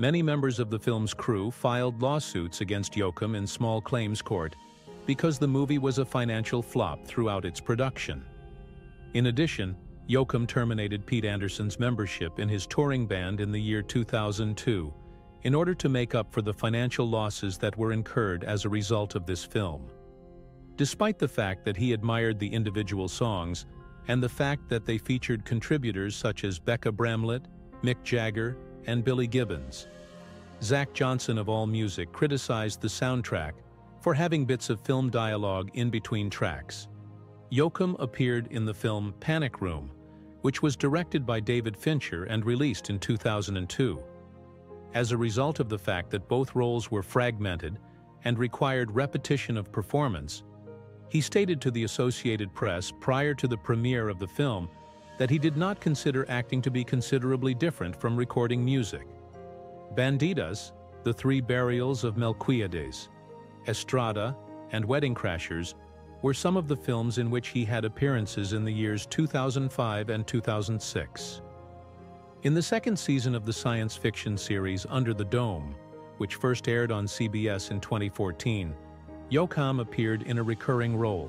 Many members of the film's crew filed lawsuits against Yoakam in small claims court because the movie was a financial flop throughout its production. In addition, Yoakam terminated Pete Anderson's membership in his touring band in the year 2002 in order to make up for the financial losses that were incurred as a result of this film. Despite the fact that he admired the individual songs and the fact that they featured contributors such as Bekka Bramlett, Mick Jagger, and Billy Gibbons, Zach Johnson of AllMusic criticized the soundtrack for having bits of film dialogue in between tracks. Yoakam appeared in the film Panic Room, which was directed by David Fincher and released in 2002. As a result of the fact that both roles were fragmented and required repetition of performance, he stated to the Associated Press prior to the premiere of the film that he did not consider acting to be considerably different from recording music. Bandidas, The Three Burials of Melquiades, Estrada, and Wedding Crashers were some of the films in which he had appearances in the years 2005 and 2006. In the second season of the science fiction series Under the Dome, which first aired on CBS in 2014, Yoakam appeared in a recurring role.